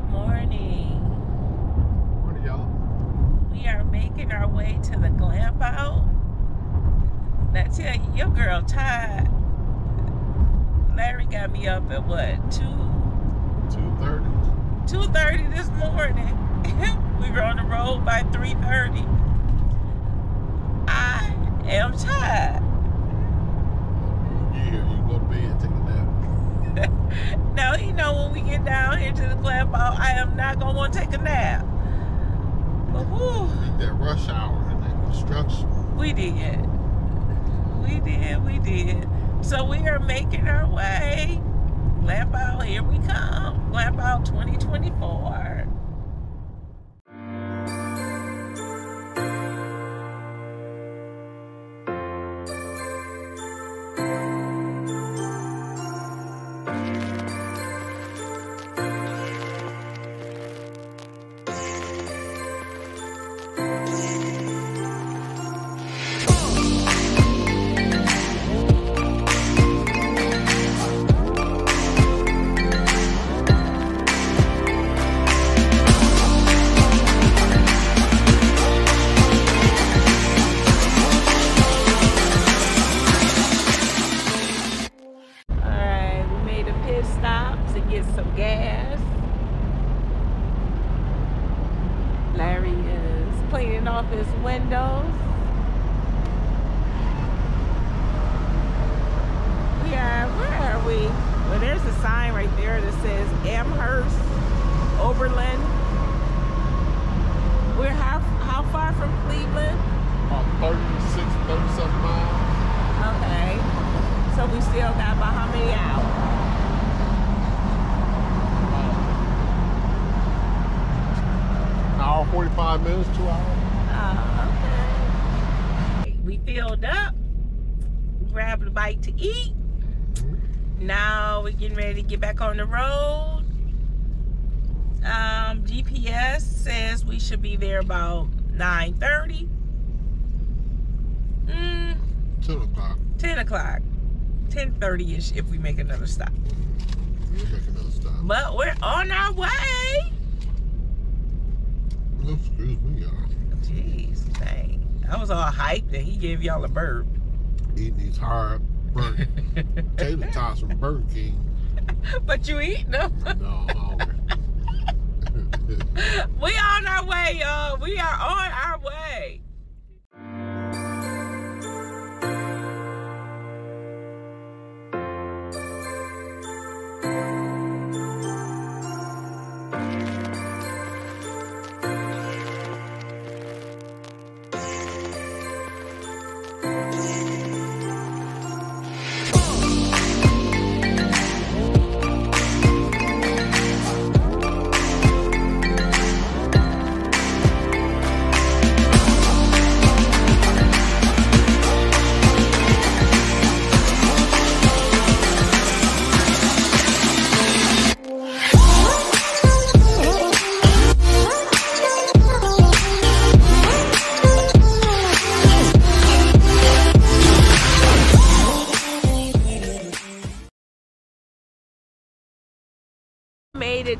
Good morning. Morning, y'all. We are making our way to the glamp out. Now, I tell you, your girl tired. Larry got me up at what, 2, Two thirty. 2.30 this morning. we were on the road by 3.30. I am tired. Here? You go to bed, take a nap. Now, you know, when we get down here to the out, I am not going to want to take a nap. But whew. That rush hour and that construction. We did. We did. We did. So we are making our way. Glamp out, here we come. Glamp out 2024. Oberlin. We're half, how far from Cleveland? About 36, 30 something miles. Okay. So we still got about how many hours? An hour, 45 minutes, two hours. Oh, okay. We filled up, grabbed a bite to eat. Mm-hmm. Now we're getting ready to get back on the road. Um, GPS says we should be there about 9.30. Mm, 10 o'clock. 10 o'clock. 10.30ish if we make another stop. We'll make another stop. But we're on our way. Oh, excuse me, y'all. Jeez, dang. I was all hyped and he gave y'all a burp. Eating these hard burnt tater tots from Burger King. but you eating them. No. we on our way, y'all. We are on our way.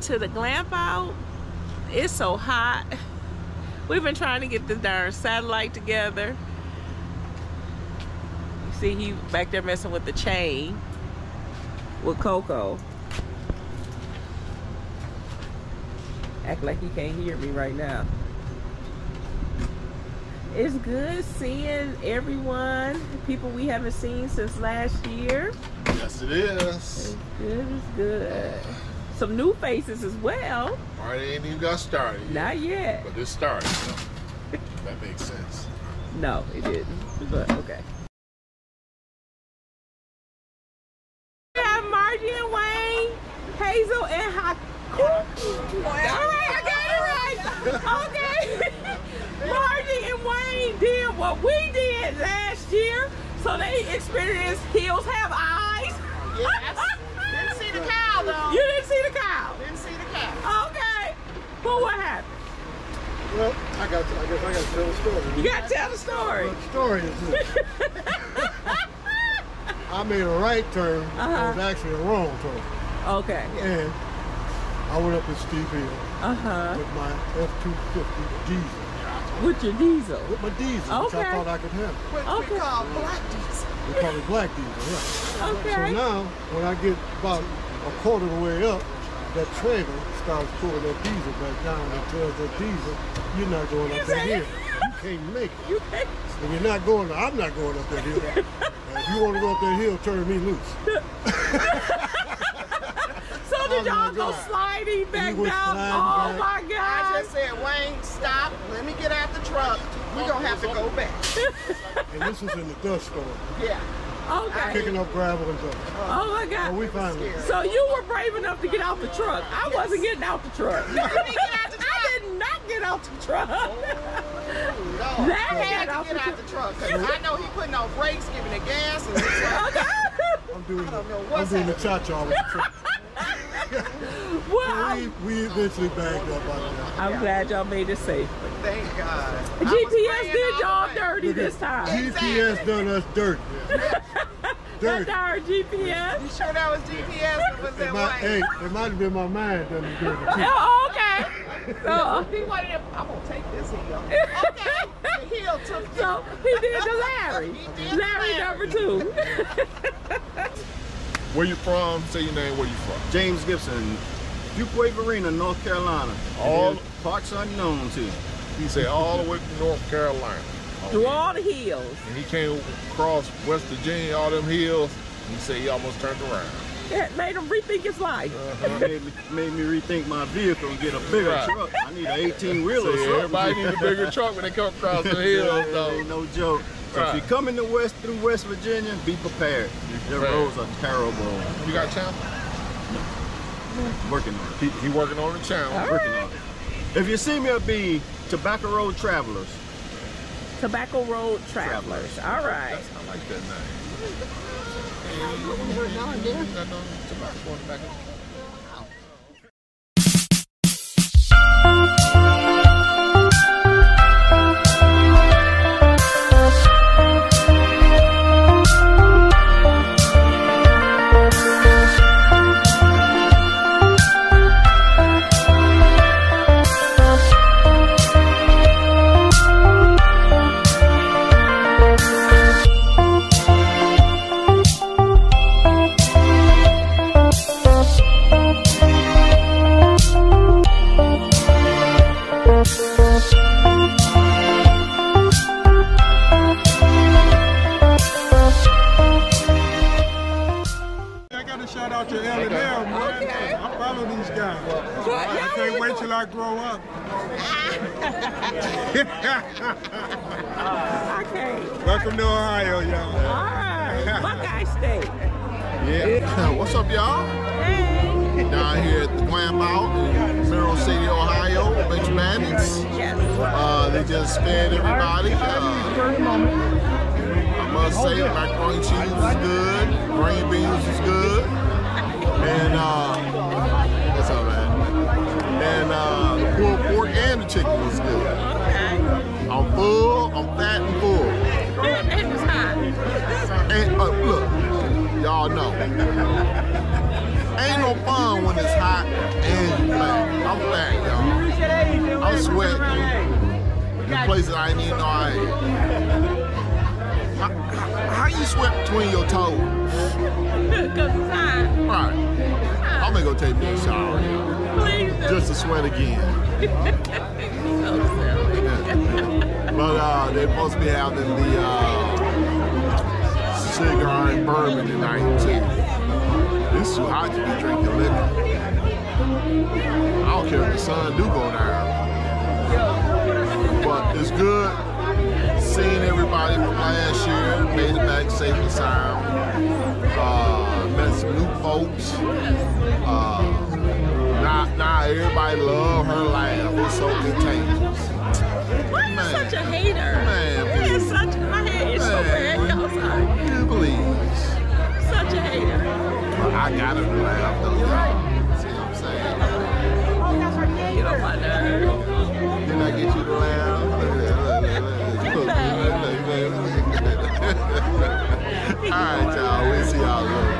To the glamp out. It's so hot. We've been trying to get this darn satellite together. You see he back there messing with the chain with Coco. Act like he can't hear me right now. It's good seeing everyone, people we haven't seen since last year. yes, it is. It's good, it's good. Some new faces as well. Party ain't even got started yet. Not yet. But it started. So that makes sense. No, it didn't. But okay. We have Margie and Wayne, Hazel and Haku. All right, I got it right. Okay. Margie and Wayne did what we did last year, so they experienced hills have eyes. Yes. Didn't see the cow though. You didn't see the cow. Didn't see the cow. Okay. But what happened? Well, I got. To, I guess I got to tell the story. You gotta tell the story. Well, the story is this: I made a right turn. Uh-huh. It was actually a wrong turn, Okay. and I went up to Steve Hill Uh-huh. with my F-250 diesel. With your diesel. With my diesel, which Okay. I thought I could handle. What Okay. we call black diesel. We call it black diesel, yeah. So now, when I get about a quarter of the way up, that trailer starts pulling that diesel back down and tells that diesel, you're not going up that hill. You can't make it. You can't. And you're not going, I'm not going up that hill. And if you want to go up that hill, turn me loose. So did Oh, y'all go sliding back down? sliding Oh my God. I just said, Wayne, stop. Let me get out the truck. We're going to have to go back. And this was in the dust storm, Yeah. Okay. kicking up gravel and dust. Oh my And God. we finally, So you were brave enough to get out the truck. I wasn't getting out the truck. didn't get out the truck? I did not get out the truck. Oh, no. That he had had to get out the truck. 'cause I know he putting on brakes, giving it gas, and it's like, I'm doing, I don't know I'm what's doing the cha-cha with the truck. well, I'm, We, we eventually bagged up out of there. I'm glad y'all made it safe. thank God. I GPS did all y'all dirty this time. GPS done us dirty. That's our GPS. You sure that was GPS or was It that might, hey, it might have been my mind done us dirty too. Oh, oh okay. So, He wanted to, I'm going to take this heel. Okay. The hill took him. so he did the Larry. He did Larry Larry. number two. Where you from? Say your name. Where you from? James Gibson, Fuquay Arena, North Carolina. All- parts unknown to. You. He said all the way from North Carolina. Through all the hills. And he came across West Virginia, all them hills. And he said he almost turned around. It made him rethink his life. Uh-huh. made, me, made me rethink my vehicle and get a bigger Right. truck. I need an 18 wheeler. See, everybody needs a bigger truck when they come across the hills, It though. ain't no joke. So Right. if you're coming the west through West Virginia, be prepared. The prepared. roads are terrible. You got channel? Working on it. He, he working on the channel. Working on it. If you see me, it'll be Tobacco Road Travelers. Tobacco Road Travelers. All right. That's, I like that name. Got no tobacco in the back Yes. Uh, they just fed everybody. Uh, I must say, macaroni and cheese was good. Green beans was good. And, uh, what's up, man? And uh, the pulled pork and the chicken was good. Okay. I'm full, I'm fat and full. And it was hot. And uh, look, y'all know. Ain't no fun when it's hot and you fat. I'm fat, y'all. I'm. In places I didn't even know I ate. How, how, how you sweat between your toes? Because it's hot. Right. I'm gonna go take me a shower. Please do. Just to sweat again. But uh, they're supposed to be having the uh, cigar and bourbon tonight too. It's too hot to be drinking liquor. I don't care if the sun do go down. But it's good seeing everybody from last year, made it back safe and sound. Uh, met some new folks. Uh, now, now everybody love her laugh. It's so contagious. Why are you Man. such a hater? Man, He is such my head is so bad. Y'all sorry. Please. Such a hater. I got to laugh though, y'all. See what I'm saying? Get on my nerves. Didn't I get you to laugh? All right, y'all. We'll see y'all.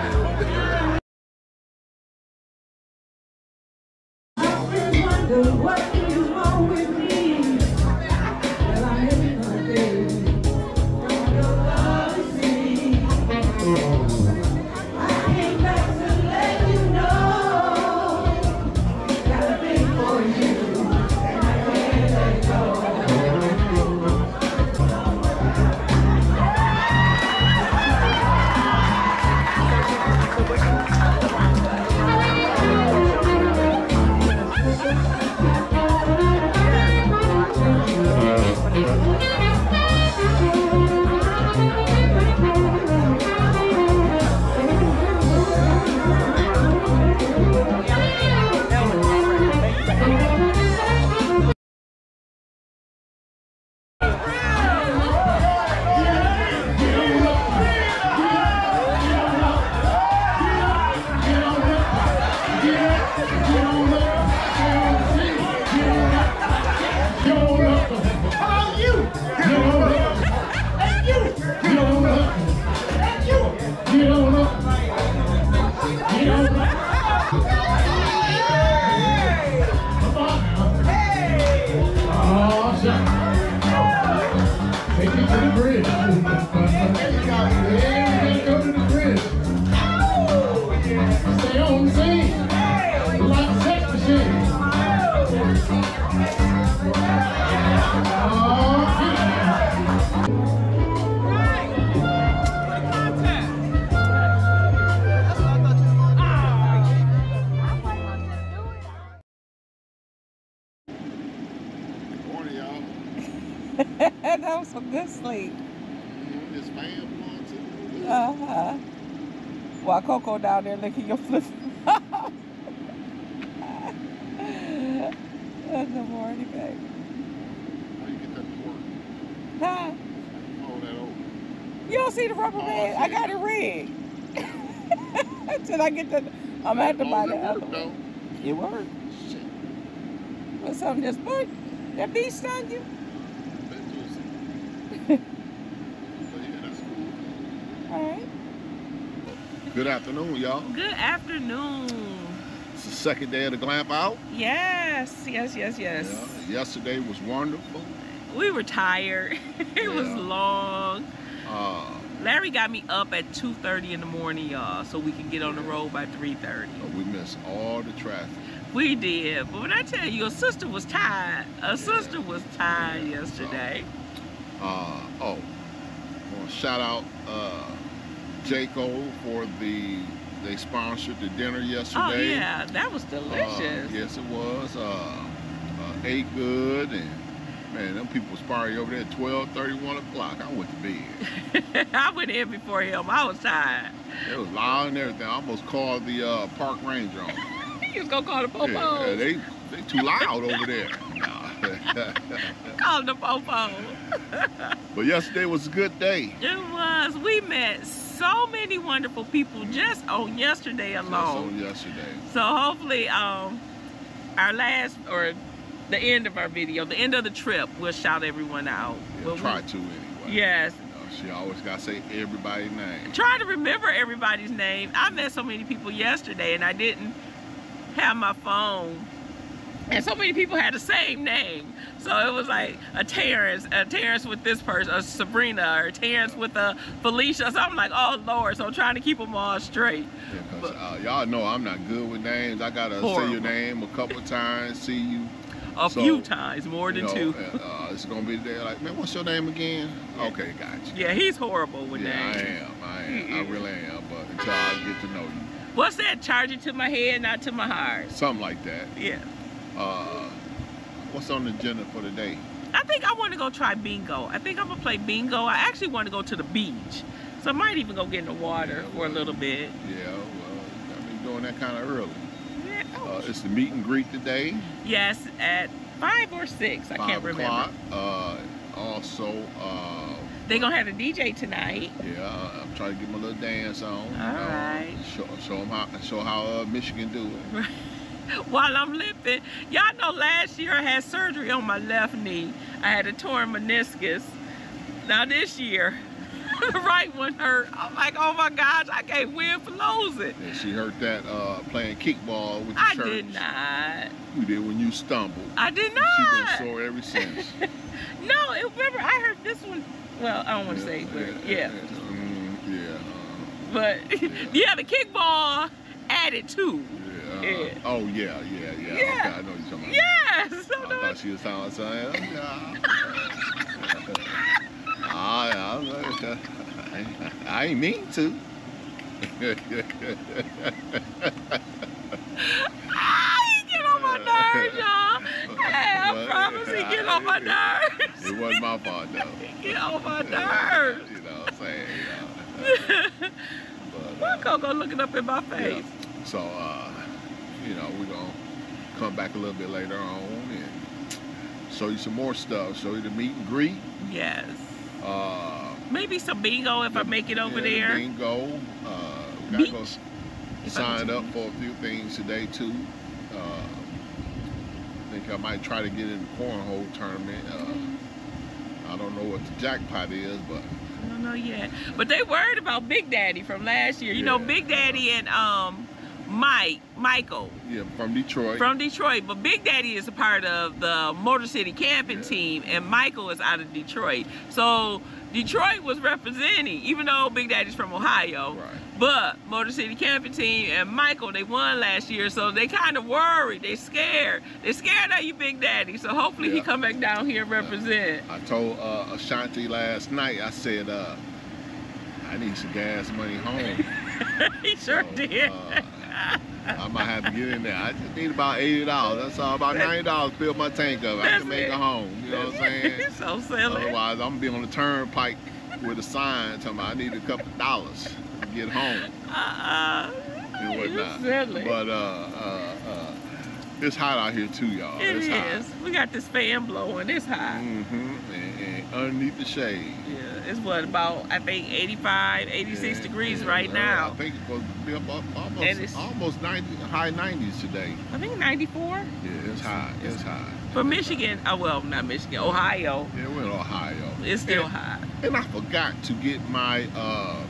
Too. Uh huh. While Coco down there licking your flip. good morning, baby. How you get that to work? Huh? Oh, that. You don't see the rubber Oh, I band? see I got it rigged. Until I get the, I'm at to buy Oh, the that other one. though. It worked. Shit. But something just put that bee stung you. That juicy. But yeah, that's cool. All right. Good afternoon, y'all. Good afternoon. It's the second day of the glamp out. Yes, yes, yes, yes. Yeah, yesterday was wonderful. We were tired. it was long. Uh, Larry got me up at 2.30 in the morning, y'all, so we could get on the road by 3.30. we missed all the traffic. We did. But when I tell you, a sister was tired. A sister was tired yesterday. Uh, oh, shout out uh, Jayco for the they sponsored the dinner yesterday. Oh, yeah. That was Uh, delicious. yes, it was. Uh, uh, ate good and man, them people was partying over there at 12, 31 o'clock. I went to bed. I went in before him. I was tired. It was loud and everything. I almost called the uh, park ranger on. was going to call the Yeah, popo. yeah, they they too loud over there. Call the popo. but yesterday was a good day. It was. We met so many wonderful people just on yesterday Just alone. on yesterday. So hopefully, um, our last or the end of our video, the end of the trip, we'll shout everyone out. Yeah, But we- try to anyway. Yes. You know, she always gotta say everybody's name. Try to remember everybody's name. I met so many people yesterday, and I didn't have my phone. And so many people had the same name. So it was like a Terrence, a Terrence with this person, a Sabrina, or Terrence with a Felicia. So I'm like, oh Lord. So I'm trying to keep them all straight. Yeah, 'cause, uh, y'all know I'm not good with names. I gotta say your name a couple of times, see you. A So, few times, more you than know, two. Uh, it's gonna be there like, man, what's your name again? Okay, gotcha. Yeah, he's horrible with Yeah, I am. I am. He I really am. But until I get to know you, What's that? Charge it to my head, not to my heart. something like that. Yeah. Uh, what's on the agenda for today? I think I want to go try bingo. I think I'm gonna play bingo. I actually want to go to the beach, so I might even go get in the water for a little bit. Yeah, well, I've been doing that kind of early. Yeah. Uh, it's the meet and greet today. Yes, at five or six. I can't remember. o'clock. Uh, also, uh, They gonna have a DJ tonight. yeah, I'm trying to get my little dance on. you All know, right. Show, show 'em how, show how uh, Michigan do it. While I'm limping, y'all know last year I had surgery on my left knee. I had a torn meniscus. Now this year, the right one hurt. I'm like, oh my gosh, I can't win for losing. And she hurt that uh, playing kickball with the I church. did not. You did when you stumbled. I did not. She's been sore ever since. No, it, remember I heard this one. Well, I don't want to say, but yeah. Mm, yeah. But yeah, the kickball added too. Yeah. Yeah. uh, Oh yeah, yeah, yeah. Yeah. Okay, I know you're talking about. Yes. So I thought she was talking something. Yeah. Ah, yeah, I, I ain't mean to. ah, he get on my nerves, y'all. Hey, I Well, promise he get on my nerves. it wasn't my fault though. Get on my nerves. You know what I'm saying? You know. But, Why uh, Coco looking up in my yeah. face? So, uh, you know, we're going to come back a little bit later on and show you some more stuff. Show you the meet and greet. Yes. Uh, Maybe some bingo if I make it over yeah, there. Bingo. Uh, we gotta go s- sign up for a few things today too. Uh, I think I might try to get in the cornhole tournament. Uh, I don't know what the jackpot is, but I don't know yet. But they worried about Big Daddy from last year. You know, Big Daddy and um Mike, Michael yeah, from Detroit. from Detroit. But Big Daddy is a part of the Motor City camping Yeah. team and Michael is out of Detroit. So Detroit was representing, even though Big Daddy's from Ohio. Right. But Motor City camping team and Michael, they won last year, so they kind of worried. They scared. They scared of you, Big Daddy. So hopefully he come back down here and represent. I told uh, Ashanti last night. I said, uh, I need some gas money home. he sure So, did. uh, I might have to get in there. I just need about eighty dollars. That's all. About ninety dollars. Fill my tank up. I can make it. it home. You know what I'm saying? so silly. Otherwise, I'm gonna be on the turnpike with a sign telling me I need a couple dollars to get home Uh-uh. and You're whatnot. silly. But uh, uh, uh, it's hot out here too, y'all. It it's is. We got this fan blowing. It's hot. Mm-hmm. And, and underneath the shade. It's what about I think 85, 86 Yeah, degrees yeah, right now. I think it's supposed to be up almost almost 90, high 90s today. I think 94 Yeah, it's hot. It's hot. for Michigan. Oh well, not Michigan, Ohio. Yeah, we're in Ohio. It's still and, hot. And I forgot to get my uh,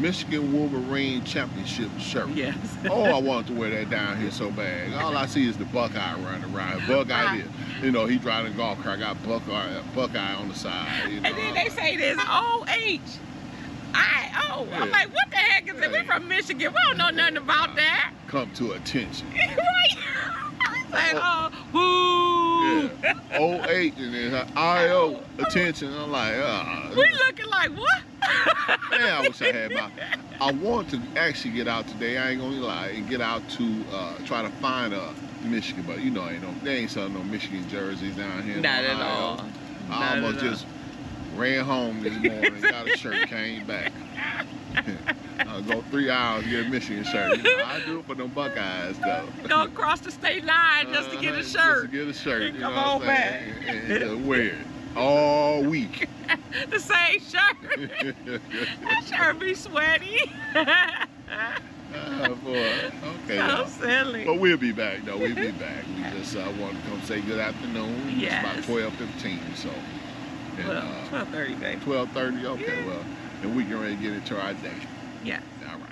Michigan Wolverine Championship shirt. Yes. oh, I wanted to wear that down here so bad. All I see is the Buckeye running around. Buckeye, did. you know, he driving a golf car. I got Buckeye, Buckeye on the side. You know, And then they say this O H I O. I'm Yeah. like, what the heck is it? We Yeah. from Michigan. We don't know nothing about that. come to attention. right? Like, oh, whoo. Yeah. 08 and then IO attention. I'm like, ah. We looking like what? Man, I wish I had my. I want to actually get out today. I ain't gonna lie and get out to uh, try to find a Michigan, but you know, ain't no they ain't selling no Michigan jerseys down here. Not at all. I Not at almost all. just ran home this morning, got a shirt, came back. I'll go three hours get a Michigan shirt. You know, I do it for them Buckeyes though. Go across the state line just to get Uh, a Just shirt. to get a shirt. You come know on what I'm saying? back. And, and just wear it all week. The same shirt. that shirt be sweaty. Ah, boy. Okay. so silly. But we'll be back, though. We'll be back. We just uh, wanted to come say good afternoon. Yes. It's about 12.15, so. And, Well, uh, 1230, baby. 12.30, okay, Yeah. well, and we can ready to get into our day. Yeah. All right.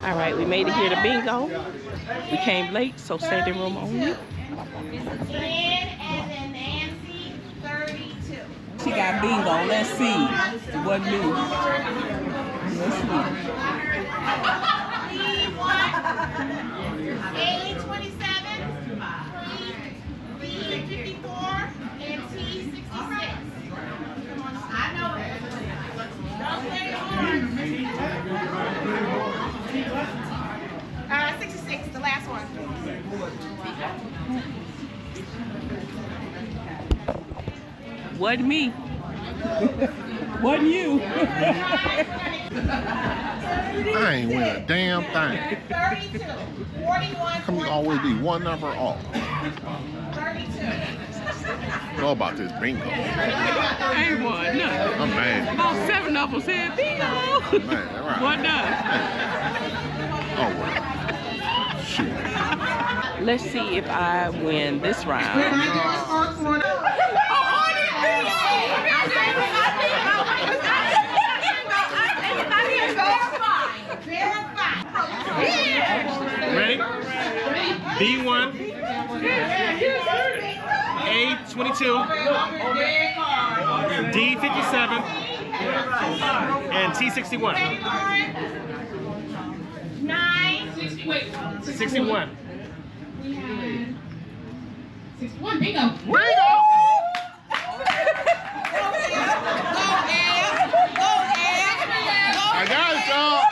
All right, we made it here to bingo. We came late, so standing room only. She got bingo. Let's see what new. Let's see. Lee, one. A, 27. B, B, 54. And T, 66. I know it. Don't play hard. Uh, 66, the last one. Wasn't me. Wasn't you. I ain't win a damn thing. 32. 41. How come always be one number off? 32. know about this bingo. Ain't won nothing. I'm mad. About seven of them said bingo. Right. One done. Oh, well. Shoot. Let's see if I win this round. Oh, B1, A22, D57, and T61. Nine. 61. One bingo. I got it, y'all.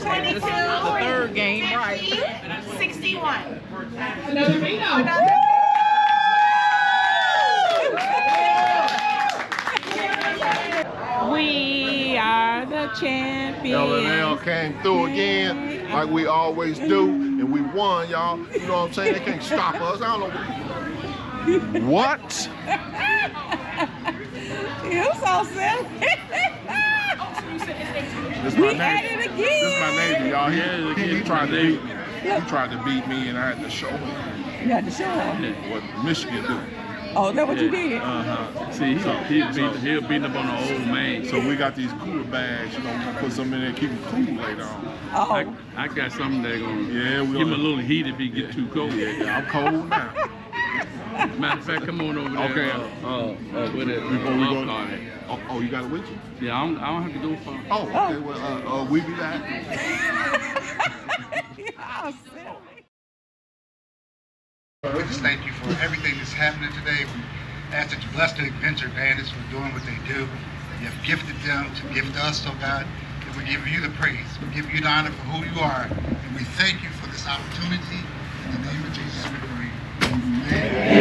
Hey. Twenty-two. The third game, right. Sixty-one. Another bingo. We are the champions. L&L came through again, like we always do, and we won, y'all. You know what I'm saying? They can't stop us. I don't know. What? You so silly. This We my at neighbor. it again. This is my neighbor, y'all. He, he, he tried to beat me. He tried to beat me, and I had to show him You had to show him. what Michigan do. Oh, that what you did? Uh-huh. See, he, he'll, beat, he'll beat up on the old man. So we got these cooler bags. You know, we're gonna put some in there, keep them cool later on. Oh, I, I got something that gonna Yeah, we give him a little heat if he get too cold. Yeah, yeah, I'm cold now. Matter of fact, come on over there. Okay. Uh, uh, uh, with it. Before we go, on it. oh, oh, you got it with you? Yeah, I don't, I don't have to do it for Oh, okay. Well, uh, uh, we be back. y'all silly. We just thank you for everything that's happening today. We ask that you bless the Adventure Bandits for doing what they do. You have gifted them to gift us, oh God. And we give you the praise. We give you the honor for who you are. And we thank you for this opportunity. In the name of Jesus, we pray.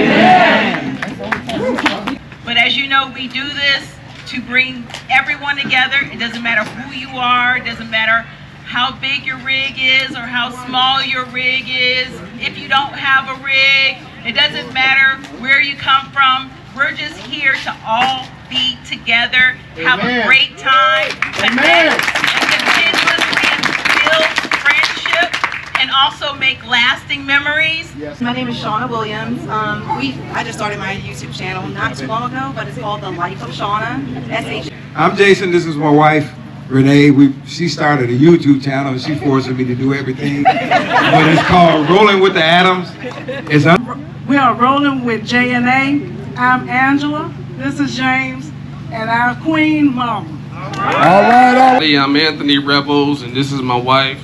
But as you know, we do this to bring everyone together. It doesn't matter who you are, it doesn't matter how big your rig is or how small your rig is. If you don't have a rig, it doesn't matter where you come from. We're just here to all be together, have a great time, connect, and also make lasting memories. Yes. My name is Shauna Williams. Um, we I just started my YouTube channel not too long ago, but it's called The Life of Shauna. S H. I'm Jason. This is my wife, Renee. We she started a YouTube channel and she forcing me to do everything. but it's called Rolling with the Adams. It's un- We are rolling with JNA. I'm Angela. This is James, and our queen mama. Hey, I'm Anthony Rebels, and this is my wife.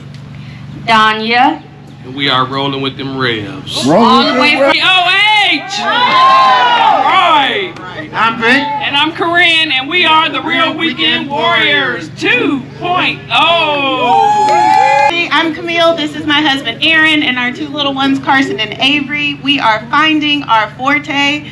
Danya. And we are rolling with them Rebs. All the way from OH. Right. I'm Vic. And I'm Corinne, and we are the Real Weekend Warriors 2.0. I'm Camille. This is my husband Aaron and our two little ones, Carson and Avery. We are finding our forte.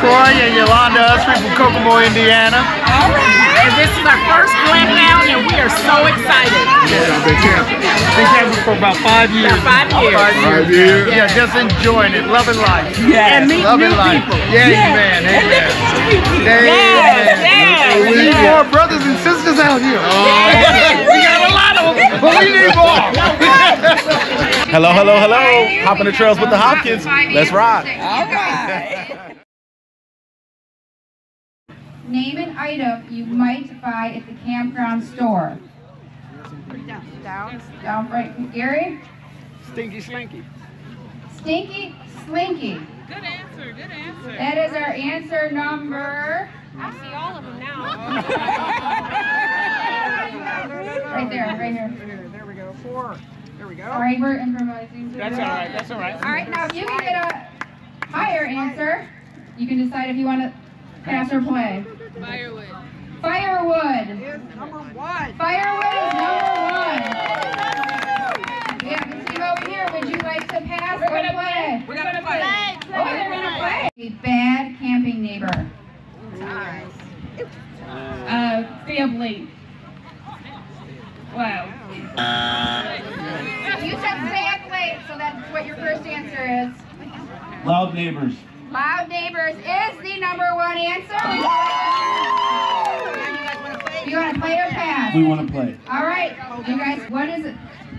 Troy and Yolanda Usry from Kokomo, Indiana. All right. And this is our first glam down, and we are so excited. Yeah, I've been camping. Been camping for about five years. About five years. Five years. Yeah, just enjoying it, loving life. Yes. And meeting Loving new life. people. Yes. Yeah, amen, And amen. Yes, yes, We need yes. more brothers and sisters out here. Yes. we got a lot of them, but we need more. Hello, hello, hello. Hopping the trails with the Hopkins. Let's rock. All right. Name an item you might buy at the campground store. Down. Down right, Gary? Stinky Slinky. Stinky Slinky. Good answer. Good answer. That is our answer number. I see all of them now. Right there, right here. There we go. Four. There we go. All right, we're improvising. That's all right. That's all right. All right, now if you can get a higher answer, you can decide if you want to pass or play. Firewood. Firewood. Is number one. Firewood is number one. We have the team over here. Would you like to pass we're or play? We're gonna play. Oh, they're gonna play. A bad camping neighbor. Nice. Uh, family. Wow. You said family, so that's what your first answer is. Loud neighbors. Loud Neighbors is the number one answer. Yeah. You want to play or pass? We want to play. All right. You guys, what is?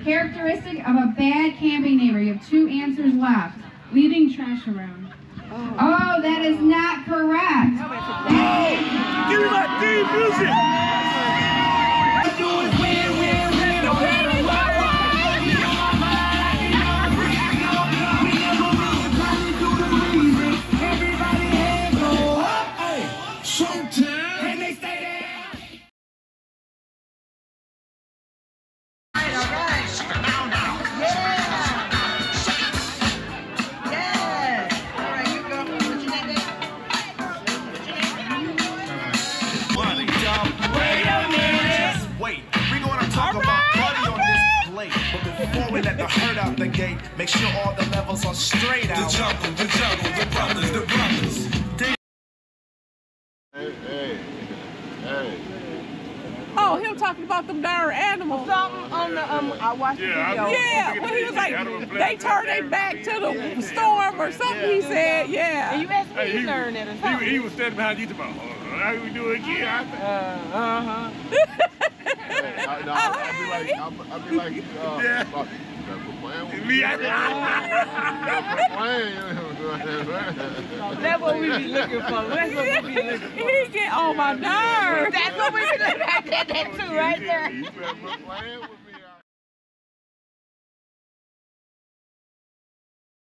Characteristic of a bad camping neighbor. You have two answers left. Leaving trash around. Oh, oh that is not correct. Give me my theme music. We let the herd out the gate, make sure all the levels are straight out. The jungle, the jungle, the brothers, the brothers. Him talking about them darn animals. Something on the um. I watched the Yeah, video. yeah. When he was like, they turned their back to the storm or something. He said, yeah. And you asked me to he, learn that or something. he was standing behind you tomorrow. Oh, how we do it again? Uh huh. Hey, I, no, I, I be like, I, I be like, uh, Yeah. like, you better quit playing with me. Me, I- That's what we be looking for. That's what we be looking for. he get on my nerves. That's what we be looking. That, that too, right there.